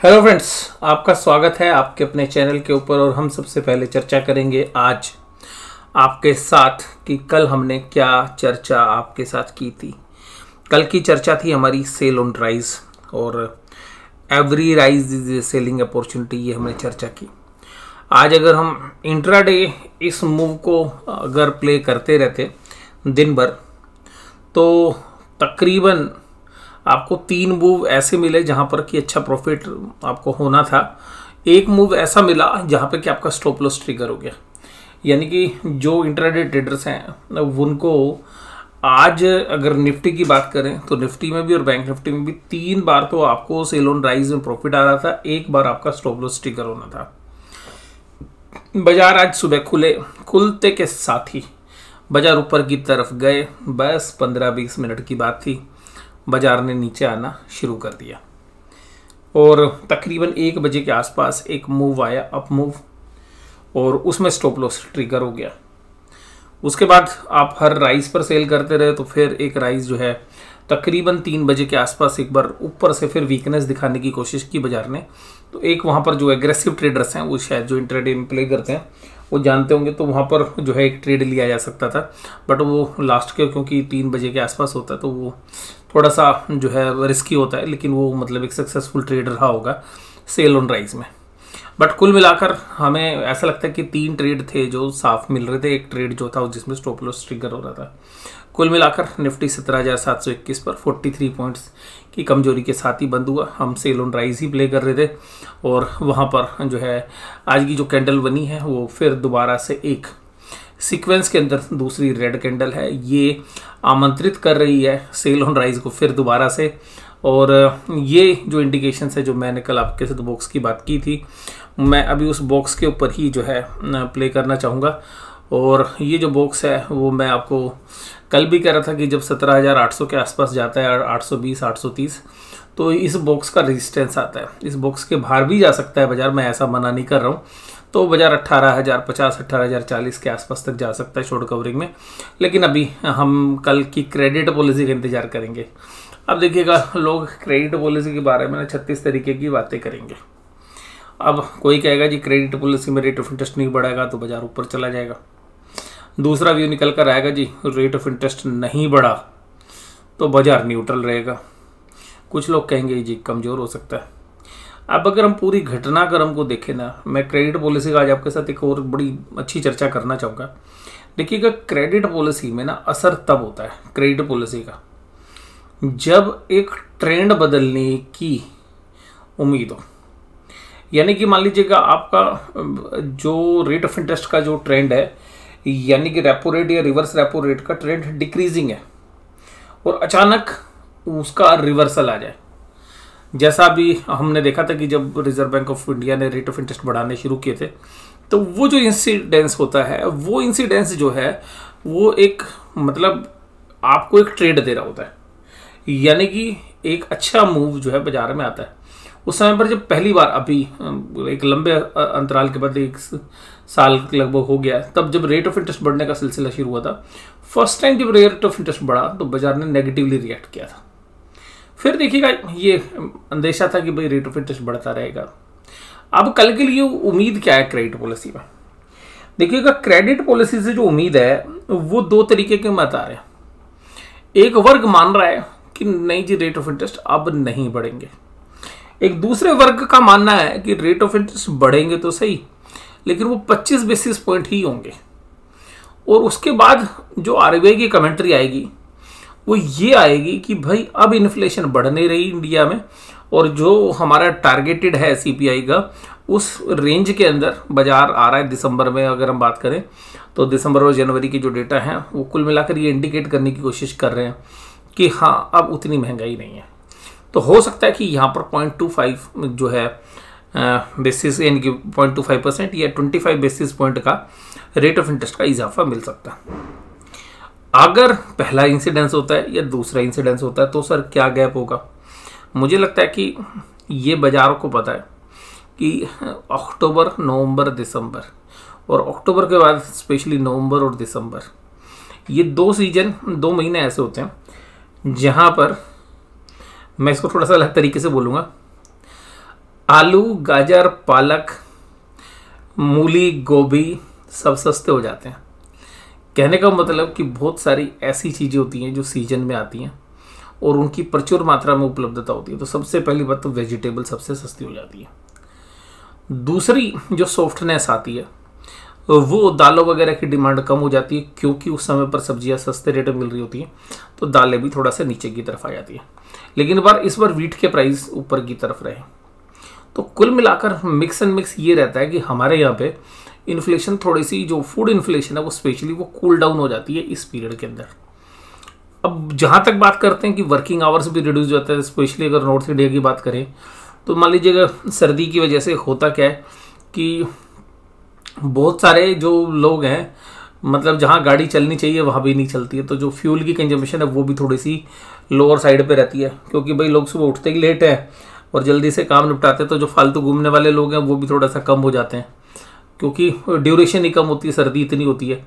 Hello friends आपका स्वागत है आपके अपने चैनल के ऊपर और हम सबसे पहले चर्चा करेंगे आज आपके साथ कि कल हमने क्या चर्चा आपके साथ की थी। कल की चर्चा थी हमारी सेल ऑन राइज और every rise is a selling opportunity ये हमने चर्चा की। आज अगर हम इंट्राडे इस मूव को अगर प्ले करते रहते दिन भर तो तकरीबन आपको तीन मूव ऐसे मिले जहाँ पर कि अच्छा प्रॉफिट आपको होना था। एक मूव ऐसा मिला जहाँ पर कि आपका स्टॉप लॉस ट्रिगर हो गया। यानी कि जो इंटरडे ट्रेडर्स हैं, उनको आज अगर निफ्टी की बात करें तो निफ्टी में भी और बैंक निफ्टी में भी तीन बार तो आपको सेल ऑन राइज में प्रॉफिट आ रहा था। एक बार आपका स्टॉप लॉस ट्रिगर होना था। बाज़ार आज सुबह खुले, खुलते के साथ ही बाज़ार ऊपर की तरफ़ गए। बस पंद्रह बीस मिनट की बात थी। बाज़ार ने नीचे आना शुरू कर दिया। और तकरीबन एक बजे के आसपास एक मूव आया अप मूव और उसमें स्टॉप लॉस ट्रिगर हो गया। उसके बाद आप हर राइस पर सेल करते रहे तो फिर एक राइस जो है, तकरीबन तीन बजे के आसपास एक बार ऊपर से फिर वीकनेस दिखाने की कोशिश की बाज़ार ने। तो एक वहाँ पर जो एग्रेसिव ट्रेडर्स हैं, वो शायद जो इंटरडे में प्ले करते हैं वो जानते होंगे तो वहाँ पर जो है एक ट्रेड लिया जा सकता था। बट वो लास्ट के क्योंकि तीन बजे के आसपास होता है तो वो थोड़ा सा जो है रिस्की होता है, लेकिन वो मतलब एक सक्सेसफुल ट्रेड रहा होगा सेल ऑन राइज में। बट कुल मिलाकर हमें ऐसा लगता है कि तीन ट्रेड थे जो साफ़ मिल रहे थे। एक ट्रेड जो था जिसमें स्टॉप लॉस ट्रिगर हो रहा था। कुल मिलाकर निफ्टी सत्रह हज़ार सात सौ इक्कीस पर फोर्टी थ्री पॉइंट्स की कमज़ोरी के साथ ही बंद हुआ। हम सेल ऑन राइज ही प्ले कर रहे थे और वहाँ पर जो है, आज की जो कैंडल बनी है, वो फिर दोबारा से एक सीक्वेंस के अंदर दूसरी रेड कैंडल है। ये आमंत्रित कर रही है सेल ऑन राइज को फिर दोबारा से। और ये जो इंडिकेशन है, जो मैंने कल आपके साथ बॉक्स की बात की थी, मैं अभी उस बॉक्स के ऊपर ही जो है प्ले करना चाहूँगा। और ये जो बॉक्स है, वो मैं आपको कल भी कह रहा था कि जब 17,800 के आसपास जाता है 820 830 तो इस बॉक्स का रेजिस्टेंस आता है। इस बॉक्स के बाहर भी जा सकता है बाज़ार मैं ऐसा मना नहीं कर रहा हूँ। तो बाज़ार अट्ठारह हज़ार पचास अट्ठारह हज़ार चालीस के आसपास तक जा सकता है शॉर्ट कवरिंग में। लेकिन अभी हम कल की क्रेडिट पॉलिसी का इंतज़ार करेंगे। अब देखिएगा लोग क्रेडिट पॉलिसी के बारे में छत्तीस तरीके की बातें करेंगे। अब कोई कहेगा जी क्रेडिट पॉलिसी में रेट ऑफ़ इंटरेस्ट नहीं बढ़ेगा तो बाज़ार ऊपर चला जाएगा। दूसरा व्यू निकल कर आएगा जी रेट ऑफ़ इंटरेस्ट नहीं बढ़ा तो बाज़ार न्यूट्रल रहेगा। कुछ लोग कहेंगे, जी, कमज़ोर हो सकता है। अब अगर हम पूरी घटनाक्रम को देखें ना, मैं क्रेडिट पॉलिसी का आज आपके साथ एक और बड़ी अच्छी चर्चा करना चाहूँगा। देखिएगा क्रेडिट पॉलिसी में ना असर तब होता है क्रेडिट पॉलिसी का, जब एक ट्रेंड बदलने की उम्मीद हो। यानी कि मान लीजिएगा आपका जो रेट ऑफ़ इंटरेस्ट का जो ट्रेंड है यानी कि रेपो रेट या रिवर्स रेपो रेट का ट्रेंड डिक्रीजिंग है। और अचानक उसका रिवर्सल आ जाए। जैसा अभी हमने देखा था कि जब रिज़र्व बैंक ऑफ़ इंडिया ने रेट ऑफ़ इंटरेस्ट बढ़ाने शुरू किए थे तो वो जो इंसिडेंस होता है, वो इंसिडेंस जो है, वो एक मतलब आपको एक ट्रेड दे रहा होता है। यानी कि एक अच्छा मूव जो है बाज़ार में आता है। उस समय पर जब पहली बार, अभी एक लंबे अंतराल के बाद एक साल लगभग हो गया, तब जब रेट ऑफ़ इंटरेस्ट बढ़ने का सिलसिला शुरू हुआ था फ़र्स्ट टाइम जब रेट ऑफ़ इंटरेस्ट बढ़ा तो बाज़ार ने नेगेटिवली रिएक्ट किया था। फिर देखिएगा, ये अंदेशा था कि भाई रेट ऑफ़ इंटरेस्ट बढ़ता रहेगा। अब कल के लिए उम्मीद क्या है क्रेडिट पॉलिसी में? देखिएगा क्रेडिट पॉलिसी से जो उम्मीद है, वो दो तरीके के मत आ रहे हैं। एक वर्ग मान रहा है कि नहीं जी रेट ऑफ़ इंटरेस्ट अब नहीं बढ़ेंगे। एक दूसरे वर्ग का मानना है कि रेट ऑफ़ इंटरेस्ट बढ़ेंगे तो सही, लेकिन वो 25 बेसिस पॉइंट ही होंगे। और उसके बाद जो आरबीआई की कमेंट्री आएगी, वो ये आएगी कि भाई अब इन्फ्लेशन बढ़ नहीं रही इंडिया में, और जो हमारा टारगेटेड है सीपीआई का, उस रेंज के अंदर बाज़ार आ रहा है दिसंबर में अगर हम बात करें तो दिसंबर और जनवरी की जो डेटा है, वो कुल मिलाकर ये इंडिकेट करने की कोशिश कर रहे हैं कि हाँ अब उतनी महँगाई नहीं है। तो हो सकता है कि यहाँ पर पॉइंट टू फाइव जो है बेसिस यानी कि पॉइंट टू फाइव परसेंट या ट्वेंटी फाइव बेसिस पॉइंट का रेट ऑफ़ इंटरेस्ट का इजाफा मिल सकता है। अगर पहला इंसिडेंस होता है या दूसरा इंसिडेंस होता है तो सर क्या गैप होगा? मुझे लगता है कि ये बाज़ारों को पता है कि अक्टूबर, नवंबर, दिसंबर और अक्टूबर के बाद स्पेशली नवंबर और दिसंबर, ये दो सीज़न दो महीने ऐसे होते हैं, जहाँ पर मैं इसको थोड़ा सा अलग तरीके से बोलूँगा। आलू, गाजर, पालक, मूली, गोभी सब सस्ते हो जाते हैं। कहने का मतलब कि बहुत सारी ऐसी चीज़ें होती हैं जो सीज़न में आती हैं और उनकी प्रचुर मात्रा में उपलब्धता होती है। तो सबसे पहली बात तो वेजिटेबल सबसे सस्ती हो जाती है। दूसरी जो सॉफ्टनेस आती है, वो दालों वगैरह की डिमांड कम हो जाती है क्योंकि उस समय पर सब्ज़ियाँ सस्ते रेट में मिल रही होती हैं तो दालें भी थोड़ा सा नीचे की तरफ़ आ जाती है। लेकिन बार इस बार वीट के प्राइस ऊपर की तरफ़ रहे। तो कुल मिलाकर मिक्स एंड मिक्स ये रहता है कि हमारे यहाँ पे इन्फ्लेशन थोड़ी सी जो फ़ूड इन्फ्लेशन है, वो स्पेशली वो कूल डाउन हो जाती है इस पीरियड के अंदर। अब जहाँ तक बात करते हैं कि वर्किंग आवर्स भी रिड्यूस हो जाता है स्पेशली अगर नॉर्थ इंडिया की बात करें तो मान लीजिए अगर सर्दी की वजह से होता क्या है कि बहुत सारे जो लोग हैं मतलब जहाँ गाड़ी चलनी चाहिए, वहाँ भी नहीं चलती है। तो जो फ्यूल की कंजम्पशन है, वो भी थोड़ी सी लोअर साइड पे रहती है। क्योंकि भाई लोग सुबह उठते ही लेट है और जल्दी से काम निपटाते हैं तो जो फालतू घूमने वाले लोग हैं, वो भी थोड़ा सा कम हो जाते हैं। क्योंकि ड्यूरेशन ही कम होती है, सर्दी इतनी होती है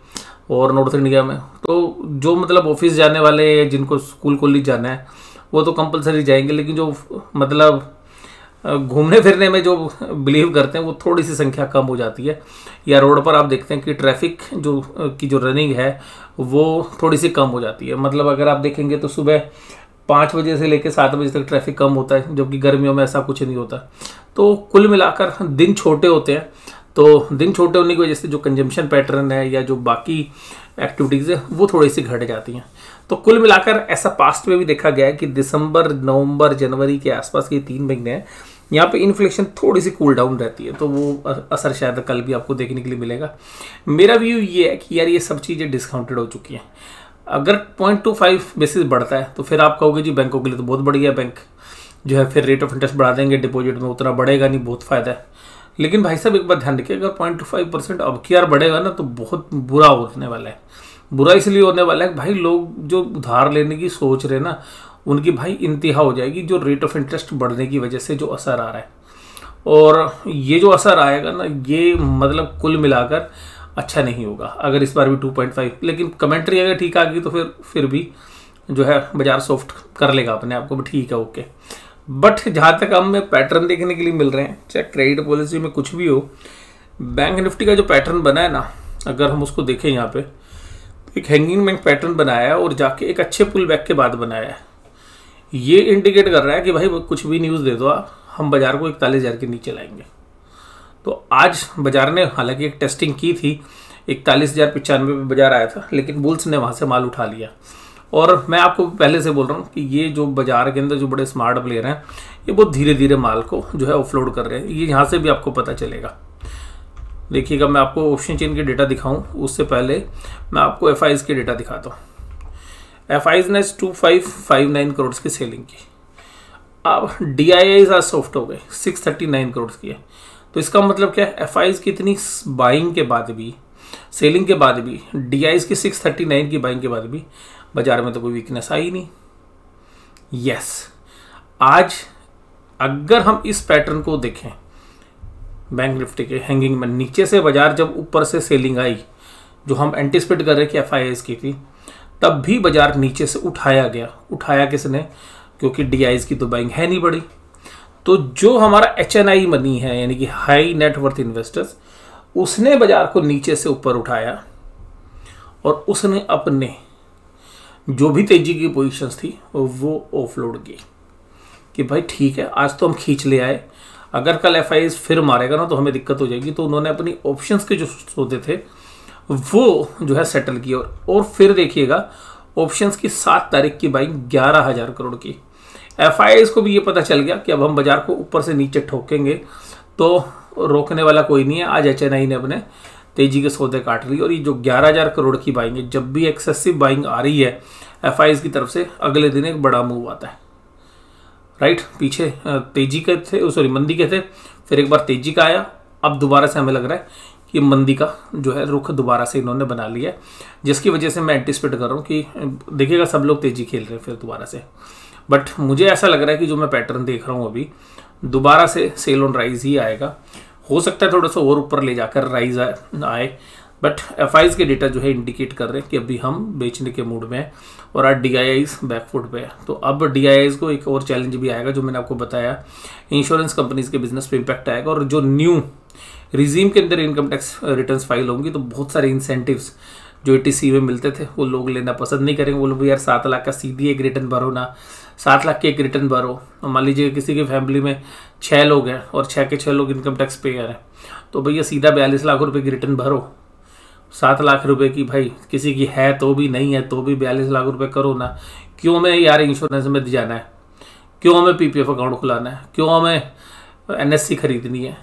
और नॉर्थ इंडिया में। तो जो मतलब ऑफ़िस जाने वाले जिनको स्कूल कॉलेज जाना है, वो तो कंपलसरी जाएँगे, लेकिन जो मतलब घूमने फिरने में जो बिलीव करते हैं, वो थोड़ी सी संख्या कम हो जाती है। या रोड पर आप देखते हैं कि ट्रैफ़िक जो की जो रनिंग है, वो थोड़ी सी कम हो जाती है। मतलब अगर आप देखेंगे तो सुबह पाँच बजे से लेकर सात बजे तक ट्रैफ़िक कम होता है, जबकि गर्मियों में ऐसा कुछ नहीं होता। तो कुल मिलाकर दिन छोटे होते हैं। तो दिन छोटे होने की वजह से जो कंजम्पशन पैटर्न है या जो बाकी एक्टिविटीज़ है, वो थोड़ी सी घट जाती हैं। तो कुल मिलाकर ऐसा पास्ट में भी देखा गया है कि दिसंबर, नवंबर, जनवरी के आसपास के तीन महीने हैं, यहाँ पे इन्फ्लेशन थोड़ी सी कूल डाउन रहती है तो वो असर शायद कल भी आपको देखने के लिए मिलेगा। मेरा व्यू ये है कि यार ये सब चीज़ें डिस्काउंटेड हो चुकी हैं। अगर पॉइंट टू फाइव बेसिस बढ़ता है तो फिर आप कहोगे जी बैंकों के लिए तो बहुत बढ़िया बैंक जो है, फिर रेट ऑफ़ इंटरेस्ट बढ़ा देंगे डिपॉजिट में उतना बढ़ेगा नहीं, बहुत फ़ायदा है। लेकिन भाई साहब, एक बार ध्यान रखिए, अगर पॉइंट टू फाइव परसेंट अब की यार बढ़ेगा ना तो बहुत बुरा होने वाला है। बुरा इसलिए होने वाला है भाई लोग जो उधार लेने की सोच रहे ना, उनकी भाई इंतहा हो जाएगी जो रेट ऑफ़ इंटरेस्ट बढ़ने की वजह से जो असर आ रहा है। और ये जो असर आएगा ना, ये मतलब कुल मिलाकर अच्छा नहीं होगा, अगर इस बार भी 2.5 लेकिन कमेंट्री अगर ठीक आ गई तो फिर फिर भी जो है, बाज़ार सॉफ्ट कर लेगा अपने आप को, ठीक है ओके बट जहाँ तक हमें पैटर्न देखने के लिए मिल रहे हैं, चाहे क्रेडिट पॉलिसी में कुछ भी हो बैंक निफ्टी का जो पैटर्न बना है ना, अगर हम उसको देखें यहाँ पे एक हैंगिंग बैंक पैटर्न बनाया है और जाके एक अच्छे पुल बैक के बाद बनाया है। ये इंडिकेट कर रहा है कि भाई कुछ भी न्यूज़ दे दो, आप, हम बाज़ार को इकतालीस हज़ार के नीचे लाएँगे। तो आज बाज़ार ने, हालाँकि एक टेस्टिंग की थी, इकतालीस हज़ार पचानवे बाज़ार आया था, लेकिन बुल्स ने वहाँ से माल उठा लिया। और मैं आपको पहले से बोल रहा हूँ कि ये जो बाज़ार के अंदर जो बड़े स्मार्ट प्लेयर हैं, ये बहुत धीरे धीरे माल को जो है ऑफलोड कर रहे हैं। ये यहाँ से भी आपको पता चलेगा। देखिएगा मैं आपको ऑप्शन चेन के डेटा दिखाऊँ, उससे पहले मैं आपको एफ़ के डेटा दिखाता हूँ। एफ़ ने two five five nine crore की सेलिंग की। अब डी आई आज सॉफ्ट हो गए सिक्स थर्टी नाइन करोड़ की है। तो इसका मतलब क्या है? एफ़ की इतनी बाइंग के बाद भी सेलिंग के बाद भी डी की सिक्स थर्टी नाइन की बाइंग के बाद भी बाज़ार में तो कोई वीकनेस आई नहीं। यस आज अगर हम इस पैटर्न को देखें बैंक निफ्टी के हैंगिंग में नीचे से बाज़ार जब ऊपर से सेलिंग आई, जो हम एंटिसिपेट कर रहे कि एफ़ की थी, तब भी बाज़ार नीचे से उठाया गया। उठाया किसने? क्योंकि डी की तो बाइंग है नहीं बड़ी तो जो हमारा एचएनआई मनी है, यानी कि हाई नेटवर्थ इन्वेस्टर्स उसने बाज़ार को नीचे से ऊपर उठाया और उसने अपने जो भी तेज़ी की पोजीशंस थी, वो ऑफलोड की। कि भाई ठीक है, आज तो हम खींच ले आए। अगर कल एफआईएस फिर मारेगा ना तो हमें दिक्कत हो जाएगी। तो उन्होंने अपनी ऑप्शंस के जो सौदे थे, वो जो है सेटल किया और फिर देखिएगा ऑप्शंस की सात तारीख की बाइंग ग्यारह हज़ार करोड़ की। एफआईएस को भी ये पता चल गया कि अब हम बाज़ार को ऊपर से नीचे ठोकेंगे। तो रोकने वाला कोई नहीं है। आज एच ने अपने तेज़ी के सौदे काट रही है और ये जो ग्यारह हज़ार करोड़ की बाइंग है, जब भी एक्सेसिव बाइंग आ रही है एफआईएस की तरफ़ से अगले दिन एक बड़ा मूव आता है। राइट पीछे तेज़ी के थे सॉरी मंदी के थे, फिर एक बार तेज़ी का आया। अब दोबारा से हमें लग रहा है कि मंदी का जो है रुख दोबारा से इन्होंने बना लिया है, जिसकी वजह से मैं एंटिसपेट कर रहा हूँ कि देखिएगा, सब लोग तेज़ी खेल रहे हैं फिर दोबारा से। बट मुझे ऐसा लग रहा है कि जो मैं पैटर्न देख रहा हूँ अभी, दोबारा से सेल ऑन राइज ही आएगा। हो सकता है थोड़ा सा और ऊपर ले जाकर राइज आए। बट एफ़ के डेटा जो है इंडिकेट कर रहे हैं कि अभी हम बेचने के मूड में हैं और आज डी आई बैकफुट पे है। तो अब डी को एक और चैलेंज भी आएगा जो मैंने आपको बताया। इंश्योरेंस कंपनीज़ के बिज़नेस पे इम्पैक्ट आएगा और जो न्यू रिजीम के अंदर इनकम टैक्स रिटर्न फ़ाइल होंगी तो बहुत सारे इंसेंटिव्स जो ए में मिलते थे, वो लोग लेना पसंद नहीं करेंगे। वो लोग यार सात लाख का सीधी एक रिटर्न भरो ना। सात लाख के एक रिटर्न भरो मान लीजिए किसी की फैमिली में छः लोग हैं और छः के छः लोग इनकम टैक्स पे हैं तो भैया सीधा बयालीस लाख रुपए की रिटर्न भरो सात लाख रुपए की भाई किसी की है तो भी नहीं है तो भी बयालीस लाख रुपए करो ना। क्यों हमें यार इंश्योरेंस में जाना है? क्यों हमें पीपीएफ अकाउंट खुलाना है? क्यों हमें एनएससी खरीदनी है?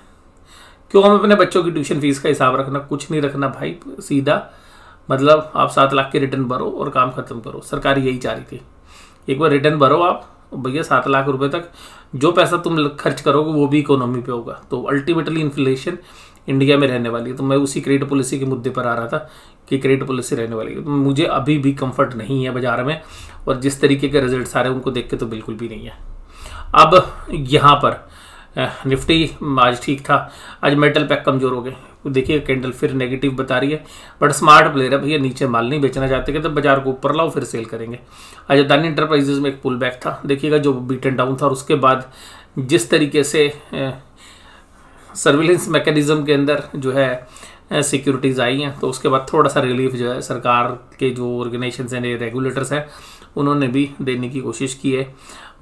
क्यों हमें अपने बच्चों की ट्यूशन फ़ीस का हिसाब रखना, कुछ नहीं रखना भाई? सीधा मतलब आप सात लाख के रिटर्न भरो और काम खत्म करो। सरकार यही चाह रही थी। एक बार रिटर्न भरो आप, भैया सात लाख रुपए तक, जो पैसा तुम खर्च करोगे वो भी इकोनॉमी पे होगा। तो अल्टीमेटली इन्फ्लेशन इंडिया में रहने वाली है। तो मैं उसी क्रेडिट पॉलिसी के मुद्दे पर आ रहा था कि क्रेडिट पॉलिसी रहने वाली है। तो मुझे अभी भी कंफर्ट नहीं है बाज़ार में, और जिस तरीके के रिज़ल्ट आ रहे हैं उनको देख के तो बिल्कुल भी नहीं है। अब यहाँ पर निफ्टी आज ठीक था। आज मेटल पैक कमज़ोर हो गए। देखिए कैंडल फिर नेगेटिव बता रही है बट स्मार्ट प्लेयर है भैया, नीचे माल नहीं बेचना चाहते कि तो बाज़ार को ऊपर लाओ, फिर सेल करेंगे। आज अदानी इंटरप्राइजेज में एक पुल बैक था, देखिएगा जो बीटन डाउन था, और उसके बाद जिस तरीके से सर्विलेंस मैकेनिज्म के अंदर जो है सिक्योरिटीज़ आई हैं तो उसके बाद थोड़ा सा रिलीफ जो है, सरकार के जो ऑर्गेनाइजेशन हैं रेगुलेटर्स हैं, उन्होंने भी देने की कोशिश की है।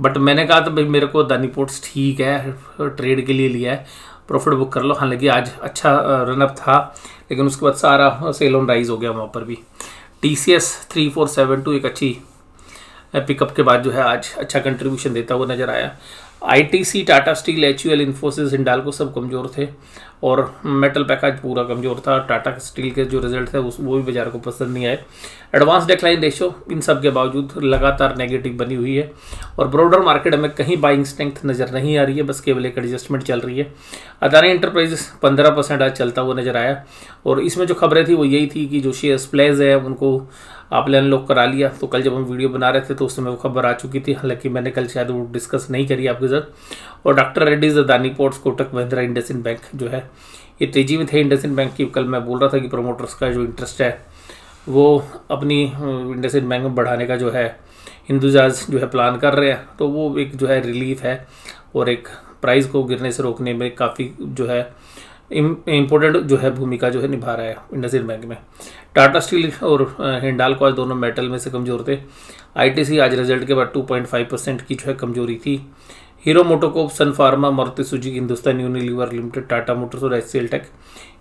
बट मैंने कहा था, भाई, मेरे को दानी पोर्ट्स ठीक है ट्रेड के लिए लिया है प्रॉफिट बुक कर लो। हालाँकि आज अच्छा रनअप था, लेकिन उसके बाद सारा सेल ऑन राइज हो गया वहाँ पर भी। T C S three four seven two एक अच्छी पिकअप के बाद जो है आज अच्छा कंट्रीब्यूशन देता हुआ नज़र आया। ITC Tata steel H Infosys Hindalco सब कमज़ोर थे और मेटल पैकेज पूरा कमज़ोर था। टाटा स्टील के जो रिज़ल्ट थे, उस वो भी बाज़ार को पसंद नहीं आए। एडवांस डिक्लाइन रेशो इन सब के बावजूद लगातार नेगेटिव बनी हुई है और ब्रॉडर मार्केट में कहीं बाइंग स्ट्रेंथ नज़र नहीं आ रही है, बस केवल एक एडजस्टमेंट चल रही है। अदानी इंटरप्राइजेस पंद्रह परसेंट आज चलता हुआ नज़र आया और इसमें जो खबरें थी, वो यही थी कि जो शेयर प्लेज है, उनको आपने अनलॉक करा लिया। तो कल जब हम वीडियो बना रहे थे तो उस समय वो खबर आ चुकी थी। हालाँकि मैंने कल शायद वो डिस्कस नहीं करी आपके साथ। और doctor Reddy's Adani ports Kotak Mahindra IndusInd bank जो है, ये तेज़ी में थे इंडसिन बैंक की। कल मैं बोल रहा था कि प्रोमोटर्स का जो इंटरेस्ट है, वो अपनी इंडसिन बैंक में बढ़ाने का जो है हिंदुजाज जो है प्लान कर रहे हैं। तो वो एक जो है रिलीफ है और एक प्राइस को गिरने से रोकने में काफ़ी जो है इम्पोर्टेंट जो है भूमिका जो है निभा रहा है इंडसिन बैंक में। टाटा स्टील और हिंडाल आज दोनों मेटल में से कमज़ोर थे। आईटीसी आज रिज़ल्ट के बाद 2.5 परसेंट की जो है कमज़ोरी थी। Hero MotoCorp Sun Pharma Maruti Suzuki Hindustan Unilever limited Tata motors और एच टेक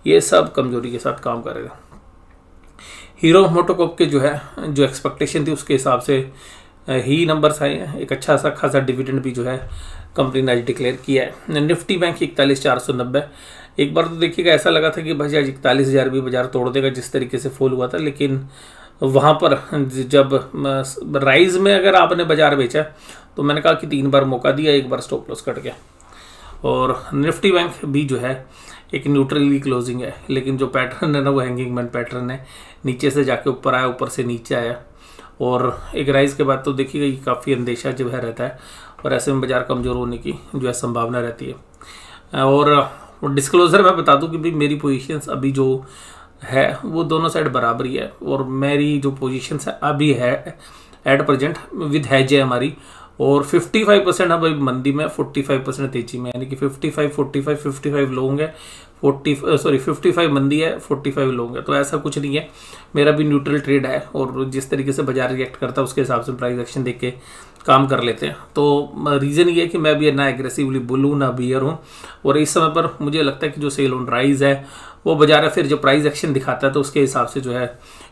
ये सब कमज़ोरी के साथ काम कर करेगा हीरो मोटोकोप के जो है, जो एक्सपेक्टेशन थी उसके हिसाब से ही नंबर्स आए हैं। एक अच्छा सा खासा डिविडेंड भी जो है कंपनी ने आज डिक्लेयर किया है। निफ्टी बैंक इकतालीस चार सौ नब्बे। एक बार तो देखिएगा, ऐसा लगा था कि भाई आज इकतालीस हज़ार भी बाज़ार तोड़ देगा, जिस तरीके से फॉल हुआ था, लेकिन वहाँ पर जब राइज में अगर आपने बाज़ार बेचा तो मैंने कहा कि तीन बार मौका दिया, एक बार स्टॉप लॉस कट गया। और निफ्टी बैंक भी जो है, एक न्यूट्रली क्लोजिंग है, लेकिन जो पैटर्न है ना, वो हैंगिंग मैन पैटर्न है। नीचे से जाके ऊपर आया, ऊपर से नीचे आया। और एक राइज के बाद तो देखिएगा ये काफ़ी अंदेशा जो है रहता है। और ऐसे में बाज़ार कमज़ोर होने की जो है संभावना रहती है। और डिस्क्लोज़र मैं बता दूँ कि भाई मेरी पोजीशंस अभी जो है, वो दोनों साइड बराबर ही है। और मेरी जो पोजीशंस है, अभी है एट प्रेजेंट विद हैज़ है हमारी। और 55 परसेंट है भाई मंदी में 45 परसेंट तेज़ी में। यानी कि 55 45 55 लोग हैं 40 सॉरी 55 मंदी है 45 लोग हैं तो ऐसा कुछ नहीं है। मेरा भी न्यूट्रल ट्रेड है। और जिस तरीके से बाज़ार रिएक्ट करता है, उसके हिसाब से प्राइस एक्शन देख के काम कर लेते हैं। तो रीज़न ये है कि मैं भी ना एग्रेसिवली बुल, ना बियर हूँ। और इस समय पर मुझे लगता है कि जो सेल ऑन राइज है, वो बाज़ार फिर जो प्राइस एक्शन दिखाता है तो उसके हिसाब से जो है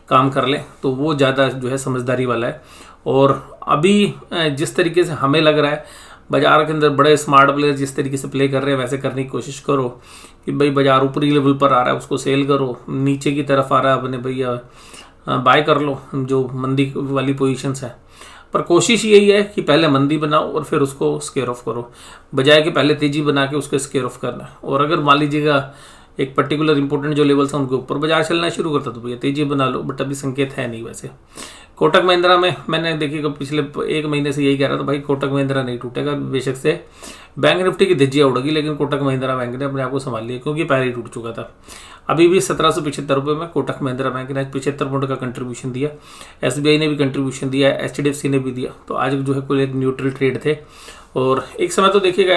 काम कर लें। तो वो ज़्यादा जो है समझदारी वाला है। और अभी जिस तरीके से हमें लग रहा है, बाज़ार के अंदर बड़े स्मार्ट प्लेयर जिस तरीके से प्ले कर रहे हैं, वैसे करने की कोशिश करो कि भाई बाज़ार ऊपरी लेवल पर आ रहा है, उसको सेल करो, नीचे की तरफ़ आ रहा है, अपने भैया बाय कर लो, जो मंदी वाली पोजीशंस है। पर कोशिश यही है कि पहले मंदी बनाओ और फिर उसको स्केयर ऑफ़ करो। बजाय कि पहले तेज़ी बना के उसको स्केयर ऑफ़ करना। और अगर मान लीजिएगा, एक पर्टिकुलर इंपॉर्टेंट जो लेवल्स हैं, उनके ऊपर बाज़ार चलना शुरू करता तो भैया तेज़ी बना लो बट अभी संकेत है नहीं वैसे। कोटक महिंद्रा में मैंने देखिएगा पिछले एक महीने से यही कह रहा था, भाई, कोटक महिंद्रा नहीं टूटेगा, बेशक से बैंक निफ्टी की धज्जियाँ उड़ेगी, लेकिन कोटक महिंद्रा बैंक ने अपने आप को संभाल लिया, क्योंकि पहले ही टूट चुका था। अभी भी सत्रह सौ पिछहत्तर रुपये में कोटक महिंद्रा बैंक ने आज पिछहत्तर पॉइंट का कंट्रीब्यूशन दिया। एसबीआई ने भी कंट्रीब्यूशन दिया एच ने भी दिया। तो आज जो है कोई एक न्यूट्रल ट्रेड थे। और एक समय तो देखिएगा,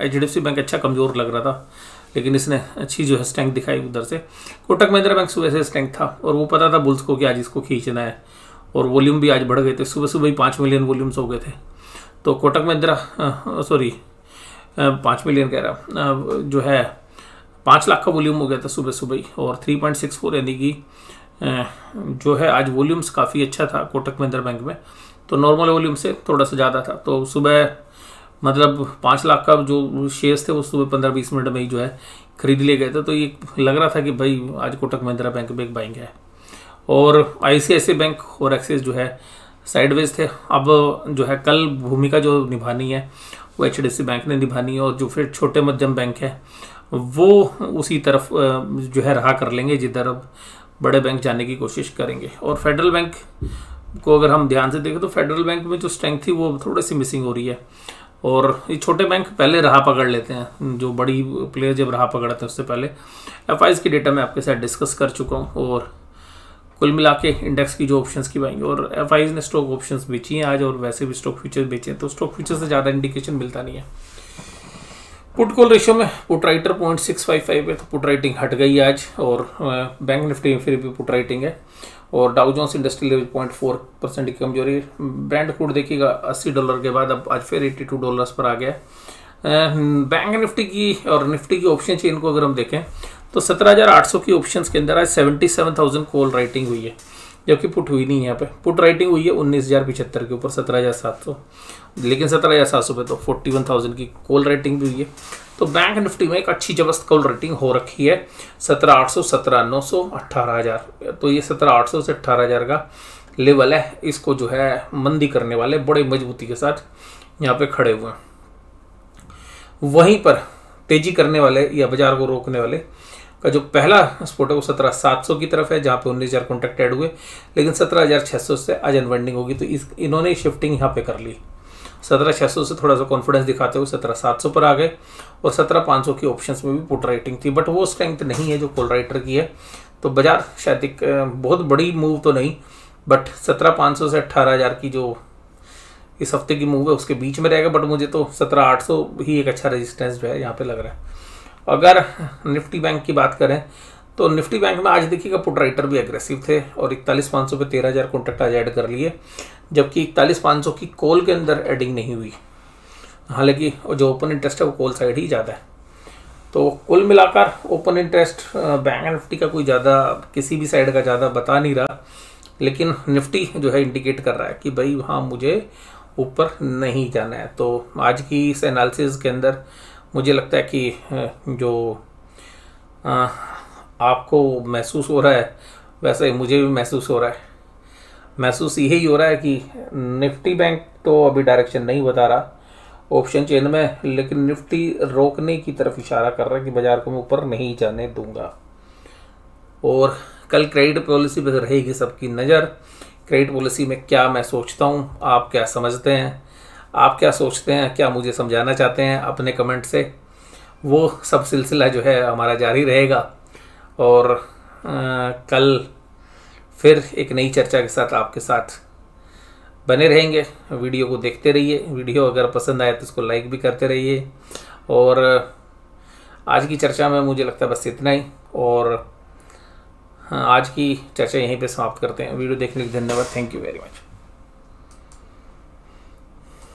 एचडीएफसी बैंक अच्छा कमज़ोर लग रहा था, लेकिन इसने अच्छी जो है स्ट्रेंथ दिखाई उधर से। कोटक महिंद्रा बैंक सुबह से स्ट्रेंथ था, और वो पता था बुल्स को कि आज इसको खींचना है। और वॉल्यूम भी आज बढ़ गए थे। सुबह सुबह ही पाँच मिलियन वॉल्यूम्स हो गए थे। तो कोटक महिंद्रा सॉरी पाँच मिलियन कह रहा जो है, पाँच लाख का वॉल्यूम हो गया था सुबह सुबह ही और थ्री पॉइंट सिक्स फोर यानी कि जो है, आज वॉल्यूम्स काफ़ी अच्छा था कोटक महिंद्रा बैंक में। तो नॉर्मल वॉल्यूम से थोड़ा सा ज़्यादा था। तो सुबह मतलब पाँच लाख का जो शेयर्स थे, वो सुबह पंद्रह बीस मिनट में ही जो है खरीद लिए गए थे। तो ये लग रहा था कि भाई, आज कोटक महिंद्रा बैंक में एक बाइंग है। और आई बैंक और एक्सिस जो है साइडवेज थे। अब जो है, कल भूमिका जो निभानी है, वो एच बैंक ने निभानी है और जो फिर छोटे मध्यम बैंक है, वो उसी तरफ़ जो है रहा कर लेंगे, जिधर अब बड़े बैंक जाने की कोशिश करेंगे। और फेडरल बैंक को अगर हम ध्यान से देखें तो फेडरल बैंक में जो स्ट्रेंथ थी, वो थोड़ी सी मिसिंग हो रही है। और ये छोटे बैंक पहले रहा पकड़ लेते हैं। जो बड़ी प्लेयर जब रहा पकड़ते हैं, उससे पहले। एफ़ की डेटा मैं आपके साथ डिस्कस कर चुका हूँ और कुल मिला के इंडेक्स की जो ऑप्शंस की बाएँगे, और एफ़ ने स्टॉक ऑप्शंस बेची हैं आज, और वैसे भी स्टॉक फ्यूचर्स बेचे हैं तो स्टॉक फ्यूचर से ज़्यादा इंडिकेशन मिलता नहीं है। पुट कॉल रेशियो में put writer point six five five है तो पुट राइटिंग हट गई आज, और बैंक निफ्टी में फिर भी पुट राइटिंग है, और Dow Jones industry level point four percent की कमज़ोरी ब्रांड क्रूड देखिएगा, अस्सी डॉलर के बाद अब, आज फिर एट्टी टू डॉलर पर आ गया बैंक निफ्टी की और निफ्टी की ऑप्शन चेन को अगर हम देखें तो 17,800 की ऑप्शंस के अंदर आज 77,000 कॉल राइटिंग हुई है जबकि पुट हुई नहीं है यहाँ पे। पुट राइटिंग हुई है उन्नीस हज़ार पिछहत्तर के ऊपर सत्रह हज़ार सात सौ। लेकिन सत्रह हज़ार सात सौ पे तो फोर्टी वन थाउज़ेंड की कॉल राइटिंग भी हुई है। तो बैंक निफ्टी में एक अच्छी ज़बरदस्त कॉल रेटिंग हो रखी है सत्रह आठ सौ सत्रह नौ सौ अट्ठारह हज़ार। तो ये सत्रह आठ सौ से अट्ठारह हज़ार का लेवल है। इसको जो है मंदी करने वाले बड़े मजबूती के साथ यहाँ पे खड़े हुए हैं। वहीं पर तेज़ी करने वाले या बाज़ार को रोकने वाले का जो पहला स्पोर्ट है वो सत्रह सात सौ की तरफ़ है, जहाँ पे उन्नीस हज़ार कॉन्टैक्ट ऐड हुए। लेकिन सत्रह हज़ार छः सौ से आज अनवेंडिंग होगी तो इस, इन्होंने शिफ्टिंग यहाँ पे कर ली। सत्रह छः सौ से थोड़ा सा कॉन्फिडेंस दिखाते हुए सत्रह सात सौ पर आ गए, और सत्रह पाँच सौ की ऑप्शन में भी पुट राइटिंग थी। बट वो स्ट्रेंथ नहीं है जो कॉल राइटर की है। तो बाज़ार शायद एक बहुत बड़ी मूव तो नहीं बट सत्रह पाँच सौ से अट्ठारह हज़ार की जो इस हफ़्ते की मूव है, उसके बीच में रहेगा बट मुझे तो सत्रह आठ सौ ही एक अच्छा रेजिस्टेंस जो है यहाँ पे लग रहा है। अगर निफ्टी बैंक की बात करें तो निफ्टी बैंक में आज देखिएगा पुट राइटर भी एग्रेसिव थे और इकतालीस पाँच सौ पे तेरह हज़ार कॉन्टैक्ट आज ऐड कर लिए, जबकि इकतालीस पाँच सौ की कॉल के अंदर एडिंग नहीं हुई। हालाँकि जो ओपन इंटरेस्ट है वो कॉल साइड ही ज़्यादा है। तो कुल मिलाकर ओपन इंटरेस्ट बैंक निफ्टी का कोई ज़्यादा, किसी भी साइड का ज़्यादा बता नहीं रहा, लेकिन निफ्टी जो है इंडिकेट कर रहा है कि भाई हाँ मुझे ऊपर नहीं जाना है। तो आज की इस एनालिसिस के अंदर मुझे लगता है कि जो आ, आपको महसूस हो रहा है वैसे मुझे भी महसूस हो रहा है। महसूस यही हो रहा है कि निफ्टी बैंक तो अभी डायरेक्शन नहीं बता रहा। ऑप्शन चेन में लेकिन निफ्टी रोकने की तरफ़ इशारा कर रहा है कि बाज़ार को मैं ऊपर नहीं जाने दूँगा। और कल क्रेडिट पॉलिसी पर रहेगी सबकी नज़र। क्रेडिट पॉलिसी में क्या मैं सोचता हूँ आप क्या समझते हैं? आप क्या सोचते हैं क्या मुझे समझाना चाहते हैं अपने कमेंट से? वो सब सिलसिला जो है हमारा जारी रहेगा। और आ, कल फिर एक नई चर्चा के साथ आपके साथ बने रहेंगे। वीडियो को देखते रहिए। वीडियो अगर पसंद आए तो इसको लाइक भी करते रहिए। और आज की चर्चा में मुझे लगता है बस इतना ही। और आज की चर्चा यहीं पे समाप्त करते हैं। वीडियो देखने के लिए धन्यवाद। Thank you very much